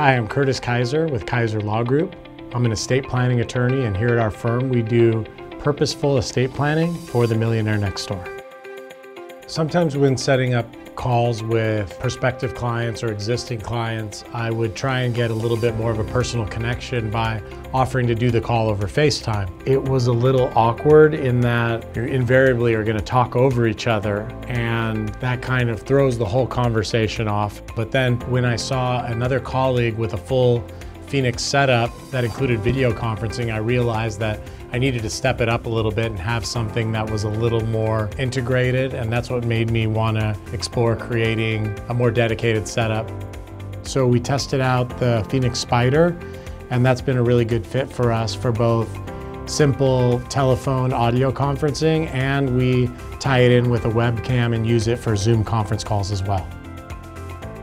Hi, I'm Curtis Kaiser with Kaiser Law Group. I'm an estate planning attorney, and here at our firm, we do purposeful estate planning for the millionaire next door. Sometimes when setting up calls with prospective clients or existing clients, I would try and get a little bit more of a personal connection by offering to do the call over FaceTime. It was a little awkward in that you invariably are going to talk over each other and that kind of throws the whole conversation off. But then when I saw another colleague with a full Phoenix setup that included video conferencing, I realized that I needed to step it up a little bit and have something that was a little more integrated, and that's what made me want to explore creating a more dedicated setup. So we tested out the Phoenix Spider, and that's been a really good fit for us for both simple telephone audio conferencing, and we tie it in with a webcam and use it for Zoom conference calls as well.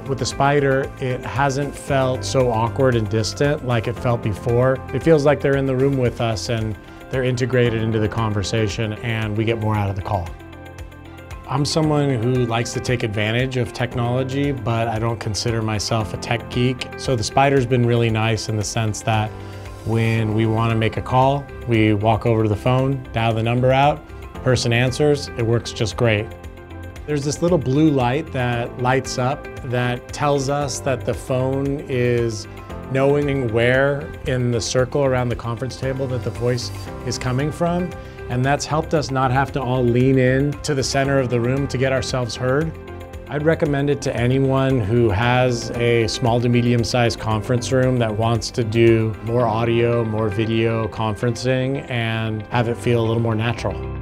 With the Spider, it hasn't felt so awkward and distant like it felt before. It feels like they're in the room with us and they're integrated into the conversation and we get more out of the call. I'm someone who likes to take advantage of technology, but I don't consider myself a tech geek. So the Spider's been really nice in the sense that when we want to make a call, we walk over to the phone, dial the number out, person answers, it works just great. There's this little blue light that lights up that tells us that the phone is knowing where in the circle around the conference table that the voice is coming from. And that's helped us not have to all lean in to the center of the room to get ourselves heard. I'd recommend it to anyone who has a small to medium sized conference room that wants to do more audio, more video conferencing and have it feel a little more natural.